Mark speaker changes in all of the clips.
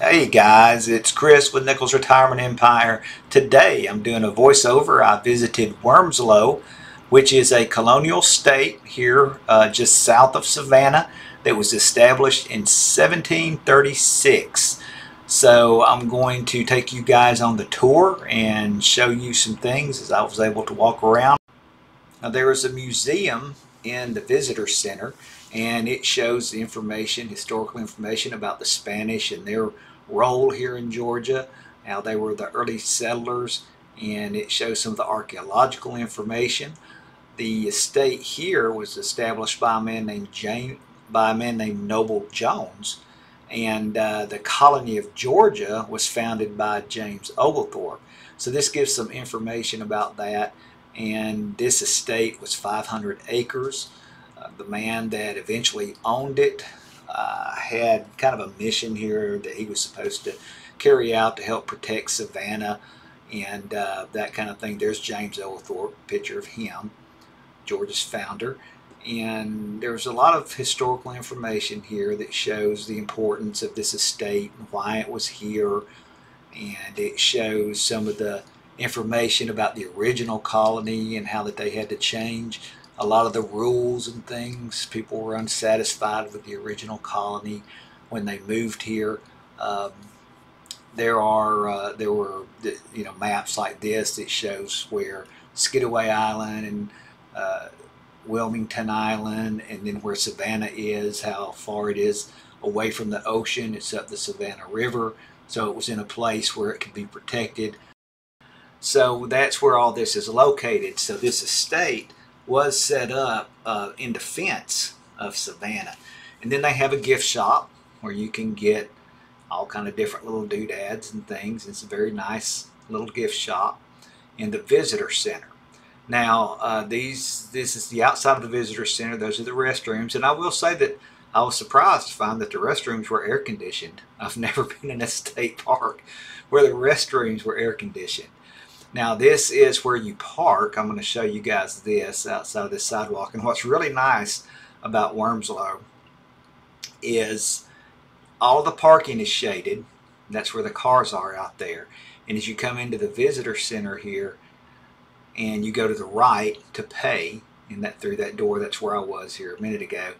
Speaker 1: Hey guys, it's Chris with Nichols Retirement Empire. Today I'm doing a voiceover. I visited Wormsloe, which is a colonial state here uh, just south of Savannah that was established in 1736. So I'm going to take you guys on the tour and show you some things as I was able to walk around. Now there is a museum in the visitor center and it shows information, historical information about the Spanish and their role here in Georgia, how they were the early settlers, and it shows some of the archaeological information. The estate here was established by a man named James, by a man named Noble Jones, and uh, the colony of Georgia was founded by James Oglethorpe. So this gives some information about that. And this estate was 500 acres. Uh, the man that eventually owned it uh, had kind of a mission here that he was supposed to carry out to help protect Savannah and uh, that kind of thing. There's James Oglethorpe, picture of him, Georgia's founder. And there's a lot of historical information here that shows the importance of this estate and why it was here. And it shows some of the information about the original colony and how that they had to change a lot of the rules and things. People were unsatisfied with the original colony when they moved here. Um, there are uh, there were you know maps like this that shows where Skidaway Island and uh, Wilmington Island, and then where Savannah is, how far it is away from the ocean. It's up the Savannah River, so it was in a place where it could be protected. So that's where all this is located. So this estate was set up uh, in defense of Savannah. And then they have a gift shop where you can get all kind of different little doodads and things. It's a very nice little gift shop in the visitor center. Now, uh, these this is the outside of the visitor center. Those are the restrooms, and I will say that I was surprised to find that the restrooms were air conditioned. I've never been in a state park where the restrooms were air conditioned. Now this is where you park. I'm going to show you guys this outside of this sidewalk. And what's really nice about Wormsloe is all the parking is shaded. That's where the cars are out there. And as you come into the visitor center here and you go to the right to pay, and that through that door, that's where I was here a minute ago.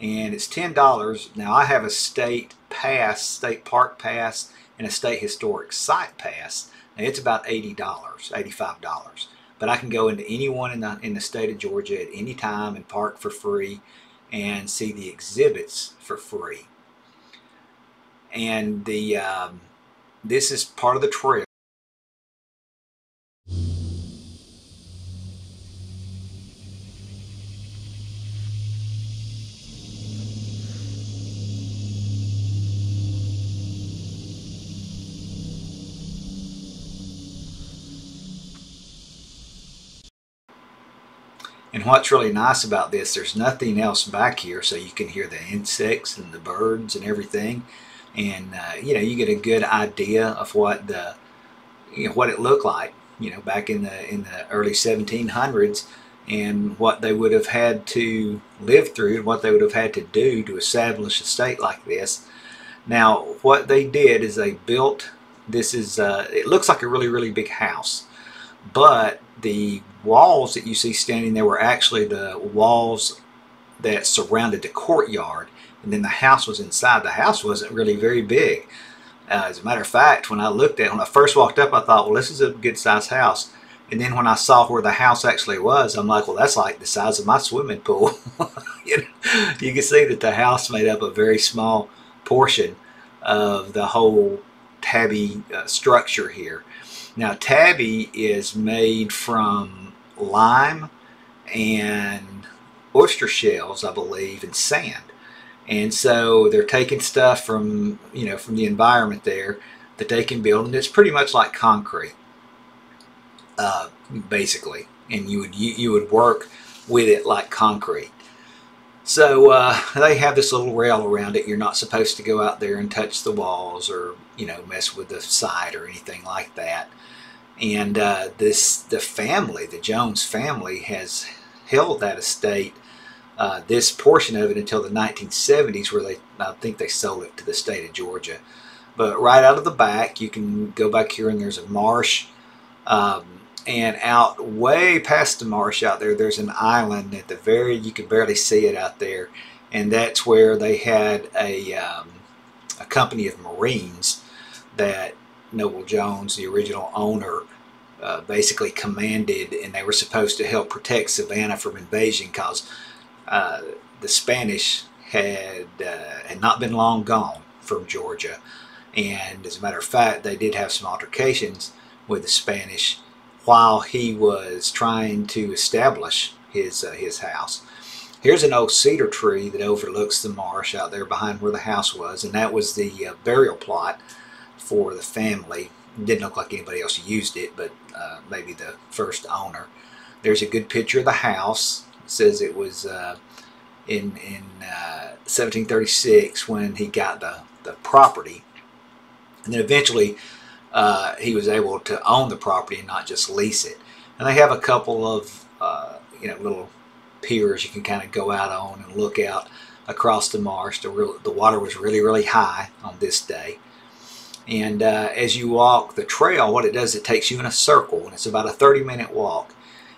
Speaker 1: And it's $10. Now I have a state pass, state park pass, and a state historic site pass Now it's about $80, $85. But I can go into anyone in the, in the state of Georgia at any time and park for free and see the exhibits for free. And the um, this is part of the trail. And what's really nice about this, there's nothing else back here, so you can hear the insects and the birds and everything. And, uh, you know, you get a good idea of what the, you know, what it looked like, you know, back in the, in the early 1700s and what they would have had to live through and what they would have had to do to establish a state like this. Now, what they did is they built, this is, uh, it looks like a really, really big house, but the walls that you see standing there were actually the walls that surrounded the courtyard and then the house was inside. The house wasn't really very big. Uh, as a matter of fact, when I looked at when I first walked up, I thought, well, this is a good sized house. And then when I saw where the house actually was, I'm like, well, that's like the size of my swimming pool. you, know, you can see that the house made up a very small portion of the whole tabby uh, structure here. Now tabby is made from lime and oyster shells, I believe, and sand. And so they're taking stuff from, you know, from the environment there that they can build, and it's pretty much like concrete, uh, basically. And you would you, you would work with it like concrete. So uh, they have this little rail around it. You're not supposed to go out there and touch the walls or you know mess with the side or anything like that and uh, this the family, the Jones family, has held that estate, uh, this portion of it, until the 1970s, where they I think they sold it to the state of Georgia. But right out of the back, you can go back here and there's a marsh. Um, and out way past the marsh out there, there's an island at the very, you can barely see it out there. And that's where they had a, um, a company of Marines that Noble Jones, the original owner, uh, basically commanded, and they were supposed to help protect Savannah from invasion because uh, the Spanish had uh, had not been long gone from Georgia, and as a matter of fact, they did have some altercations with the Spanish while he was trying to establish his uh, his house. Here's an old cedar tree that overlooks the marsh out there behind where the house was, and that was the uh, burial plot for the family. didn't look like anybody else used it, but uh, maybe the first owner. There's a good picture of the house. It says it was uh, in in 1736 uh, when he got the the property, and then eventually uh, he was able to own the property and not just lease it. And they have a couple of uh, you know little piers you can kind of go out on and look out across the marsh. The, real, the water was really really high on this day. And uh, as you walk the trail, what it does, it takes you in a circle, and it's about a 30 minute walk.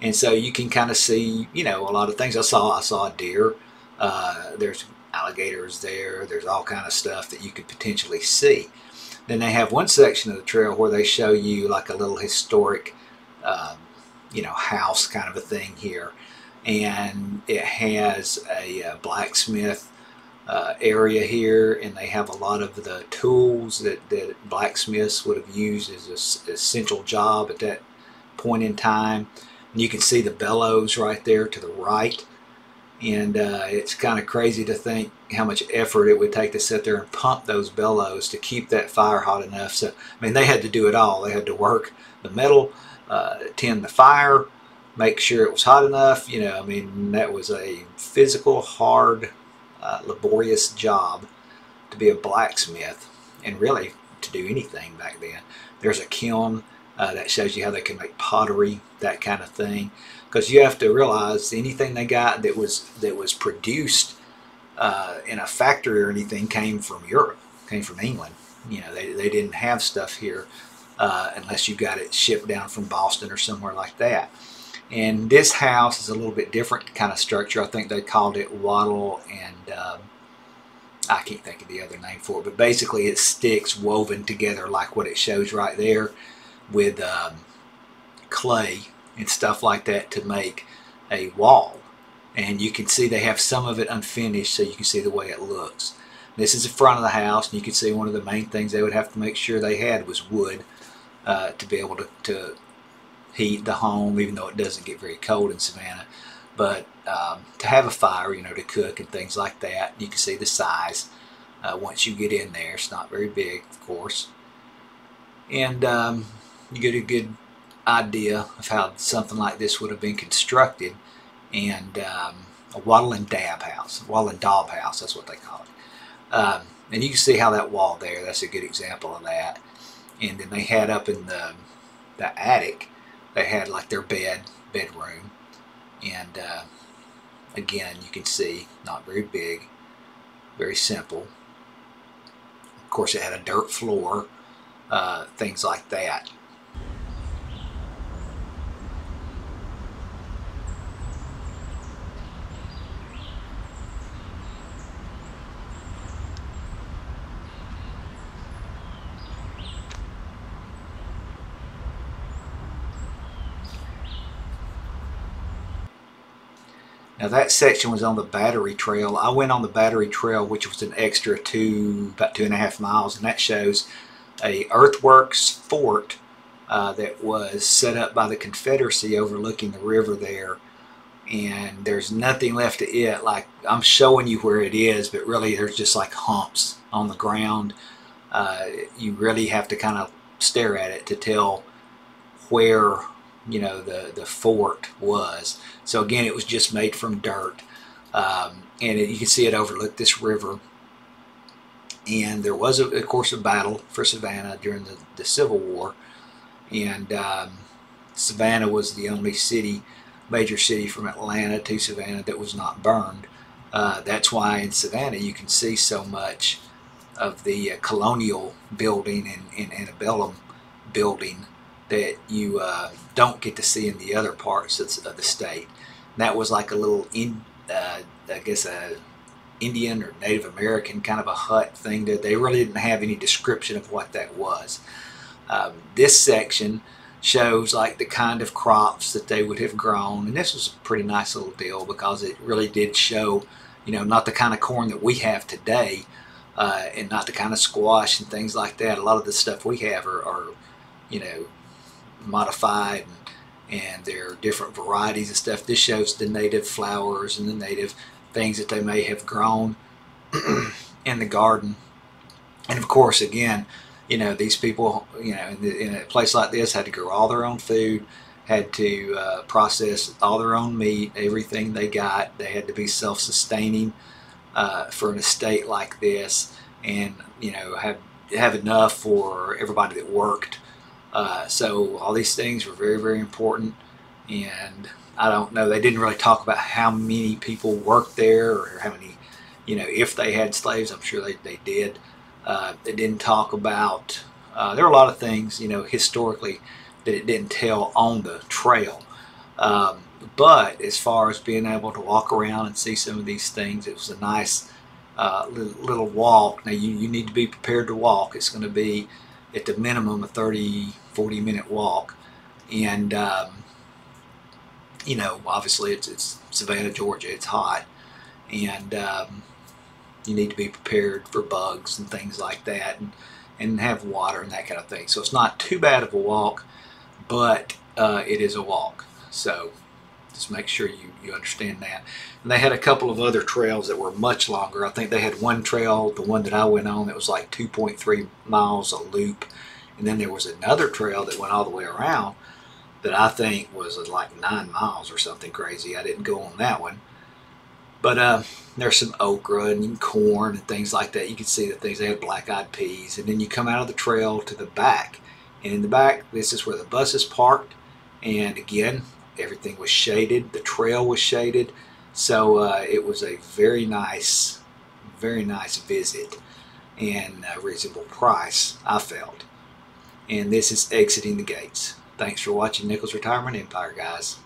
Speaker 1: And so you can kind of see, you know, a lot of things. I saw, I saw a deer. Uh, there's alligators there. There's all kind of stuff that you could potentially see. Then they have one section of the trail where they show you like a little historic, um, you know, house kind of a thing here. And it has a, a blacksmith uh, area here and they have a lot of the tools that, that blacksmiths would have used as an essential job at that point in time. And you can see the bellows right there to the right. And uh, it's kind of crazy to think how much effort it would take to sit there and pump those bellows to keep that fire hot enough. So, I mean, they had to do it all. They had to work the metal, uh, tend the fire, make sure it was hot enough. You know, I mean, that was a physical, hard uh, laborious job to be a blacksmith and really to do anything back then. There's a kiln uh, that shows you how they can make pottery, that kind of thing. Because you have to realize anything they got that was that was produced uh, in a factory or anything came from Europe, came from England. You know, they, they didn't have stuff here uh, unless you got it shipped down from Boston or somewhere like that. And this house is a little bit different kind of structure. I think they called it wattle and um, I can't think of the other name for it, but basically it's sticks woven together like what it shows right there with um, clay and stuff like that to make a wall. And you can see they have some of it unfinished so you can see the way it looks. This is the front of the house and you can see one of the main things they would have to make sure they had was wood uh, to be able to, to heat the home, even though it doesn't get very cold in Savannah. But um, to have a fire, you know, to cook and things like that, you can see the size uh, once you get in there. It's not very big, of course. And um, you get a good idea of how something like this would have been constructed. And um, a wattle and dab house, wattle and daub house, that's what they call it. Um, and you can see how that wall there, that's a good example of that. And then they had up in the, the attic, they had like their bed, bedroom, and uh, again, you can see not very big, very simple. Of course, it had a dirt floor, uh, things like that. Now that section was on the battery trail. I went on the battery trail, which was an extra two, about two and a half miles, and that shows a earthworks fort uh, that was set up by the Confederacy overlooking the river there. And there's nothing left to it. Like I'm showing you where it is, but really there's just like humps on the ground. Uh, you really have to kind of stare at it to tell where you know the the fort was. So again, it was just made from dirt, um, and it, you can see it overlooked this river. And there was, a, of course, a battle for Savannah during the, the Civil War, and um, Savannah was the only city, major city from Atlanta to Savannah that was not burned. Uh, that's why in Savannah you can see so much of the uh, colonial building and, and antebellum building that you uh, don't get to see in the other parts of the state. And that was like a little, in, uh, I guess, a Indian or Native American kind of a hut thing. That they really didn't have any description of what that was. Um, this section shows like the kind of crops that they would have grown, and this was a pretty nice little deal because it really did show, you know, not the kind of corn that we have today, uh, and not the kind of squash and things like that. A lot of the stuff we have are, are you know, modified and, and there are different varieties of stuff. This shows the native flowers and the native things that they may have grown in the garden. And of course, again, you know, these people, you know, in, the, in, a place like this had to grow all their own food, had to uh, process all their own meat, everything they got. They had to be self-sustaining uh, for an estate like this and, you know, have, have enough for everybody that worked. Uh, so all these things were very, very important. And I don't know, they didn't really talk about how many people worked there or how many, you know, if they had slaves, I'm sure they, they did. Uh, it didn't talk about, uh, there are a lot of things, you know, historically that it didn't tell on the trail. Um, but as far as being able to walk around and see some of these things, it was a nice uh, little, little, walk. Now you, you need to be prepared to walk. It's going to be at the minimum a 30, 40 minute walk. And, um, you know, obviously it's, it's Savannah, Georgia. It's hot. And, um, you need to be prepared for bugs and things like that and, and have water and that kind of thing. So it's not too bad of a walk, but uh, it is a walk. So just make sure you, you understand that. And they had a couple of other trails that were much longer. I think they had one trail, the one that I went on, that was like 2.3 miles a loop. And then there was another trail that went all the way around that I think was like nine miles or something crazy. I didn't go on that one. But uh, there's some okra and corn and things like that. You can see the things. They had black-eyed peas. And then you come out of the trail to the back. And in the back, this is where the bus is parked. And again, everything was shaded. The trail was shaded. So uh, it was a very nice, very nice visit and a reasonable price, I felt. And this is exiting the gates. Thanks for watching Nichols Retirement Empire, guys.